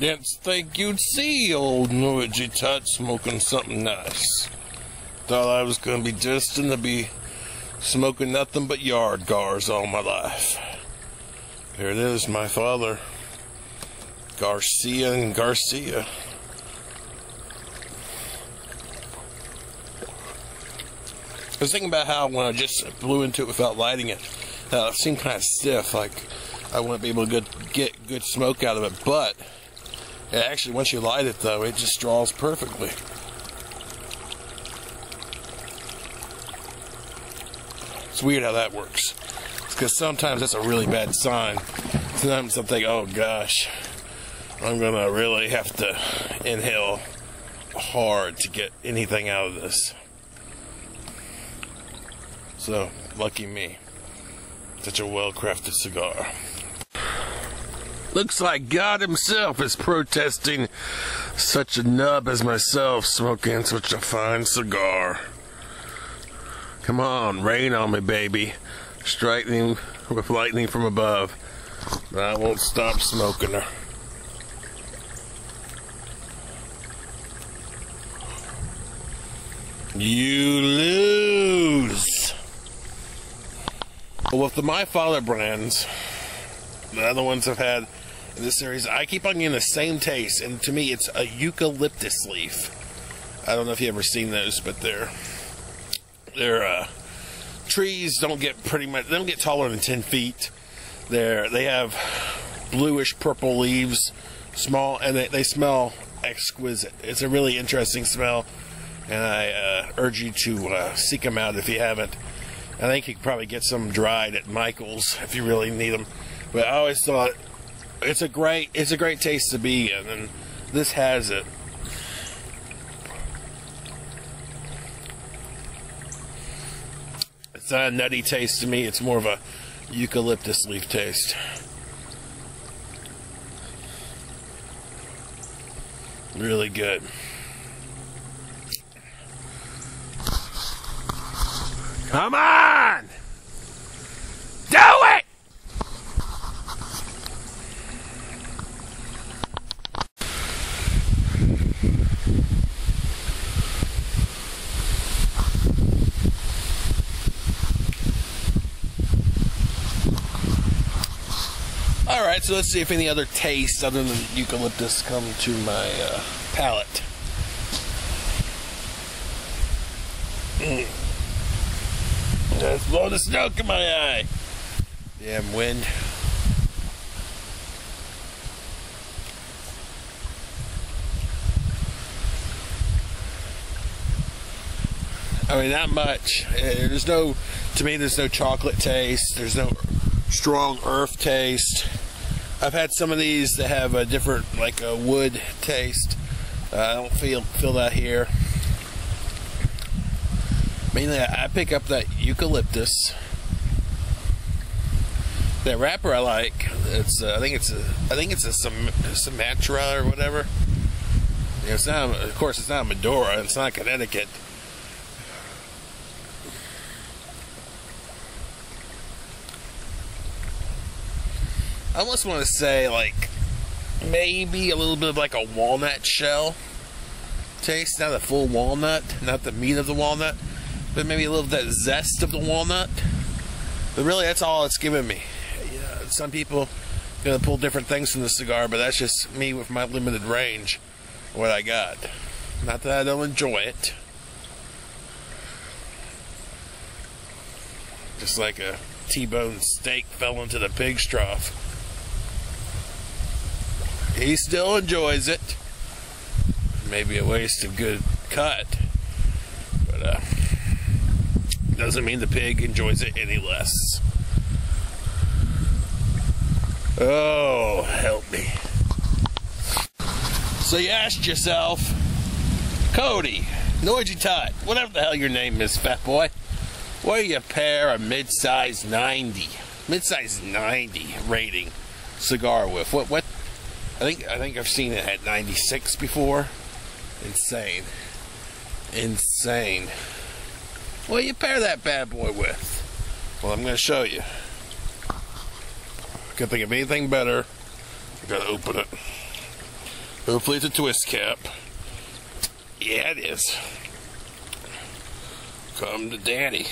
Didn't think you'd see old Luigi Tut smoking something nice. Thought I was gonna be destined to be smoking nothing but yard gars all my life. Here it is, my father. Garcia and Garcia. I was thinking about how when I just blew into it without lighting it, uh, it seemed kind of stiff, like I wouldn't be able to get, get good smoke out of it. But actually, once you light it, though, it just draws perfectly. It's weird how that works. Because sometimes that's a really bad sign. Sometimes I'm thinking, oh gosh, I'm gonna really have to inhale hard to get anything out of this. So, lucky me. Such a well crafted cigar. Looks like God Himself is protesting such a nub as myself smoking such a fine cigar. Come on, rain on me, baby. Striking with lightning from above. I won't stop smoking her. You lose. Well, with the My Father brands, the other ones I've had in this series, I keep on getting the same taste, and to me, it's a eucalyptus leaf. I don't know if you ever seen those, but they're they're uh, trees don't get pretty much they don't get taller than ten feet. They're they have bluish purple leaves, small, and they, they smell exquisite. It's a really interesting smell, and I uh, urge you to uh, seek them out if you haven't. I think you could probably get some dried at Michael's if you really need them. But I always thought it's a great it's a great taste to be in, and this has it. It's not a nutty taste to me. It's more of a eucalyptus leaf taste. Really good. Come on! Do it! All right, so let's see if any other tastes other than eucalyptus come to my uh, palate. Mm. That's blowing the smoke in my eye. Damn wind. I mean, not much. Uh, There's no, to me, there's no chocolate taste. There's no strong earth taste. I've had some of these that have a different, like a wood taste. Uh, I don't feel feel that here. Mainly, I pick up that eucalyptus. That wrapper I like. It's uh, I think it's a I think it's a Sum- Sumatra or whatever. It's not of course it's not Maduro. It's not Connecticut. I almost want to say like maybe a little bit of like a walnut shell taste, not a full walnut, not the meat of the walnut, but maybe a little of that zest of the walnut. But really, that's all it's giving me. Some people gonna pull different things from the cigar, but that's just me with my limited range. What I got. Not that I don't enjoy it. Just like a T-bone steak fell into the pig trough. He still enjoys it. Maybe a waste of good cut. But uh doesn't mean the pig enjoys it any less. Oh, help me. So you asked yourself, Cody, Noisy Tut, whatever the hell your name is, fat boy, what do you pair a mid-size 90, mid-size 90 rating cigar with? What, what, I think, I think I've seen it at 96 before. Insane. Insane. What do you pair that bad boy with? Well, I'm going to show you. I Can't think of anything better. I gotta open it. Hopefully it's a twist cap. Yeah, it is. Come to daddy.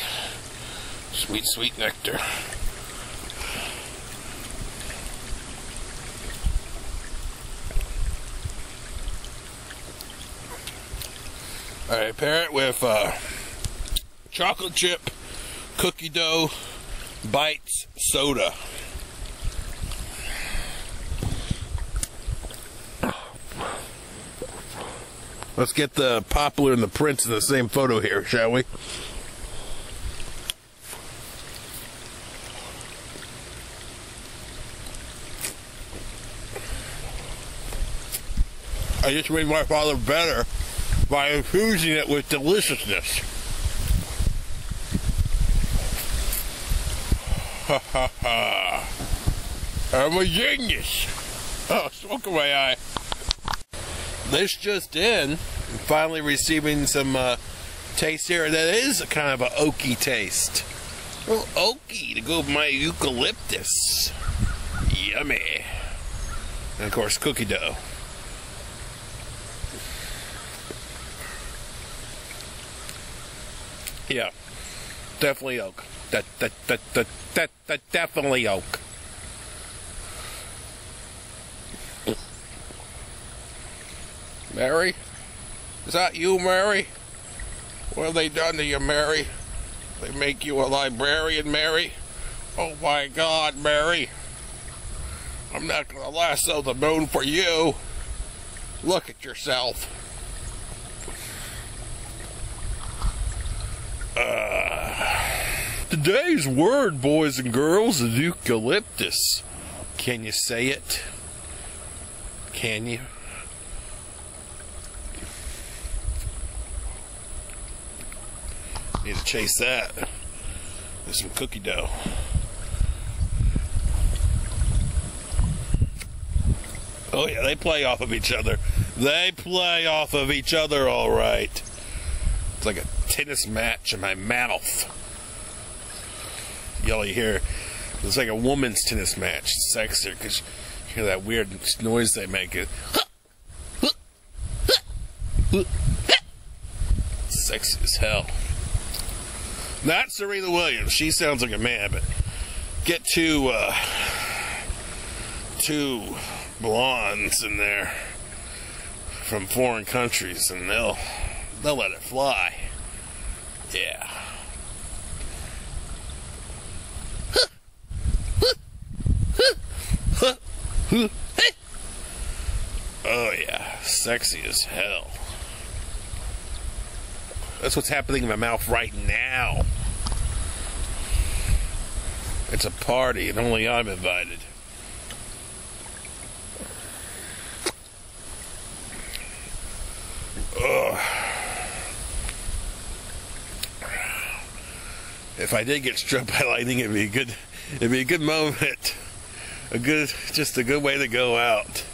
Sweet, sweet nectar. Alright, pair it with uh, chocolate chip, cookie dough, bites, soda. Let's get the pauper and the prince in the same photo here, shall we? I just made my father better by infusing it with deliciousness. Ha ha ha. I'm a genius. Oh, smoke my eye. This just in, finally receiving some uh, taste here that is a kind of an oaky taste. Oaky to go with my eucalyptus. Yummy. And of course, cookie dough. Yeah, definitely oak. That that that that that, definitely oak. Mary, is that you, Mary? What have they done to you, Mary? They make you a librarian, Mary? Oh my God, Mary! I'm not gonna lasso the moon for you. Look at yourself. Today's word, boys and girls, is eucalyptus. Can you say it? Can you? Need to chase that with some cookie dough. Oh yeah, they play off of each other. They play off of each other, all right. It's like a tennis match in my mouth. Y'all hear? It's like a woman's tennis match. It's sexier because you hear that weird noise they make. It sexy as hell. Not Serena Williams. She sounds like a man, but get two uh, two blondes in there from foreign countries, and they'll they'll let it fly. Yeah. Oh yeah, sexy as hell. That's what's happening in my mouth right now. It's a party, and only I'm invited. Ugh. If I did get struck by lightning, it'd be a good, it'd be a good moment, a good, just a good way to go out.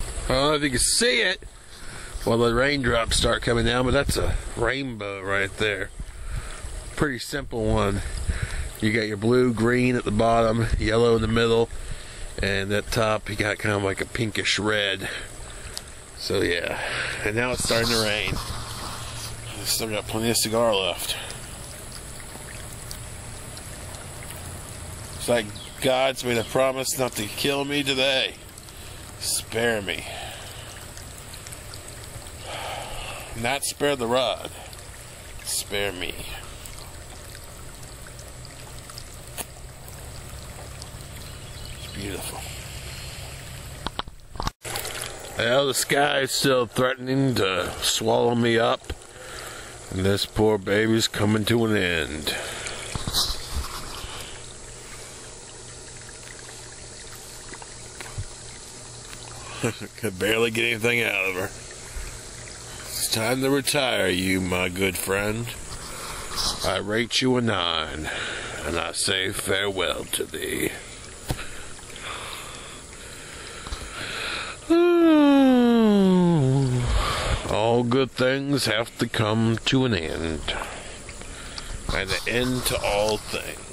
I don't know if you can see it. Well, the raindrops start coming down, but that's a rainbow right there. Pretty simple one. You got your blue, green at the bottom, yellow in the middle, and at top you got kind of like a pinkish red. So yeah, and now it's starting to rain. Still got plenty of cigar left. It's like God's made a promise not to kill me today. Spare me. Not spare the rod. Spare me. It's beautiful. Well, the sky is still threatening to swallow me up, and this poor baby's coming to an end. Could barely get anything out of her. It's time to retire, you, my good friend. I rate you a nine, and I say farewell to thee. All good things have to come to an end, and an end to all things.